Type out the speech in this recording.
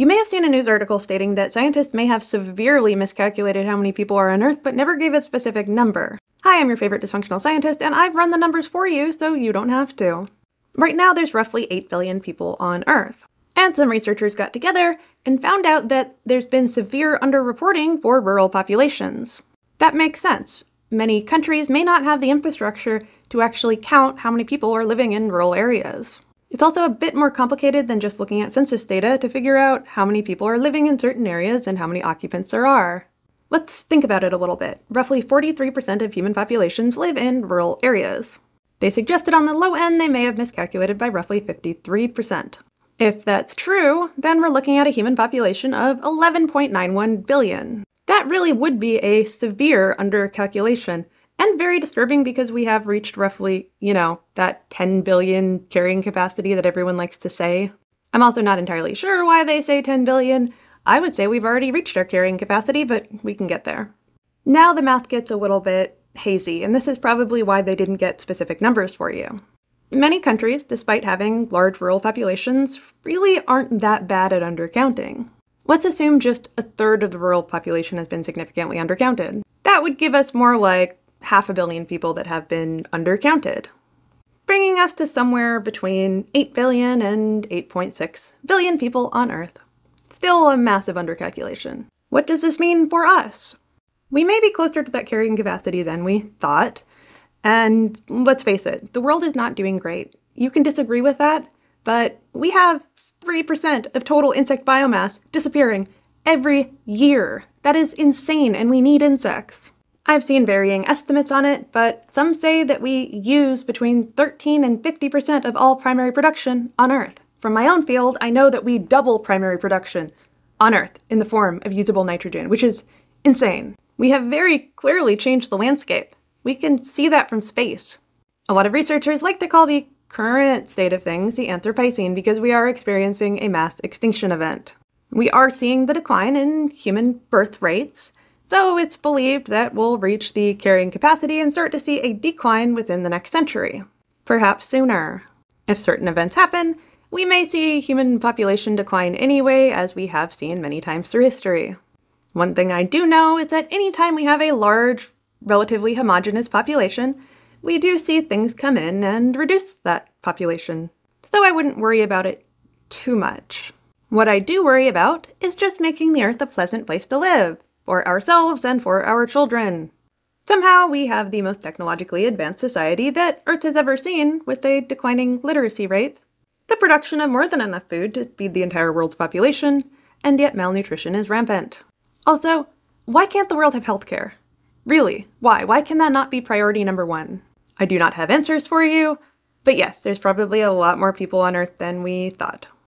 You may have seen a news article stating that scientists may have severely miscalculated how many people are on Earth, but never gave a specific number. Hi, I'm your favorite dysfunctional scientist, and I've run the numbers for you so you don't have to. Right now, there's roughly 8 billion people on Earth. And some researchers got together and found out that there's been severe underreporting for rural populations. That makes sense. Many countries may not have the infrastructure to actually count how many people are living in rural areas. It's also a bit more complicated than just looking at census data to figure out how many people are living in certain areas and how many occupants there are. Let's think about it a little bit. Roughly 43% of human populations live in rural areas. They suggested on the low end they may have miscalculated by roughly 53%. If that's true, then we're looking at a human population of 11.91 billion. That really would be a severe undercalculation, and very disturbing because we have reached roughly, you know, that 10 billion carrying capacity that everyone likes to say. I'm also not entirely sure why they say 10 billion. I would say we've already reached our carrying capacity, but we can get there. Now the math gets a little bit hazy, and this is probably why they didn't get specific numbers for you. Many countries, despite having large rural populations, really aren't that bad at undercounting. Let's assume just a third of the rural population has been significantly undercounted. That would give us more like half a billion people that have been undercounted, bringing us to somewhere between 8 billion and 8.6 billion people on Earth. Still a massive undercalculation. What does this mean for us? We may be closer to that carrying capacity than we thought, and let's face it, the world is not doing great. You can disagree with that, but we have 3% of total insect biomass disappearing every year. That is insane, and we need insects. I've seen varying estimates on it, but some say that we use between 13 and 50% of all primary production on Earth. From my own field, I know that we double primary production on Earth in the form of usable nitrogen, which is insane. We have very clearly changed the landscape. We can see that from space. A lot of researchers like to call the current state of things the Anthropocene because we are experiencing a mass extinction event. We are seeing the decline in human birth rates, so it's believed that we'll reach the carrying capacity and start to see a decline within the next century. Perhaps sooner. If certain events happen, we may see human population decline anyway, as we have seen many times through history. One thing I do know is that anytime we have a large relatively homogenous population, we do see things come in and reduce that population. So I wouldn't worry about it too much. What I do worry about is just making the Earth a pleasant place to live, for ourselves and for our children. Somehow we have the most technologically advanced society that Earth has ever seen, with a declining literacy rate, the production of more than enough food to feed the entire world's population, and yet malnutrition is rampant. Also, why can't the world have healthcare? Really, why? Why can that not be priority number one? I do not have answers for you, but yes, there's probably a lot more people on Earth than we thought.